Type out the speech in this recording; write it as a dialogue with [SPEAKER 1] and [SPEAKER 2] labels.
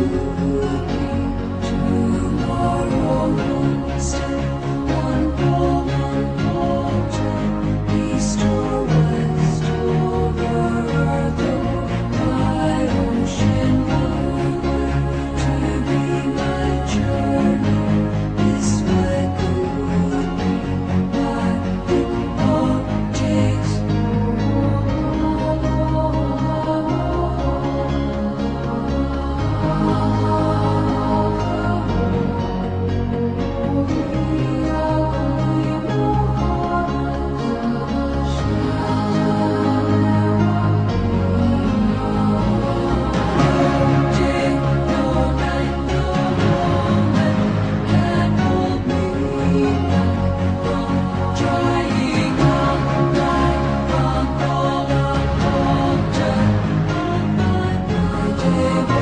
[SPEAKER 1] you. Bye.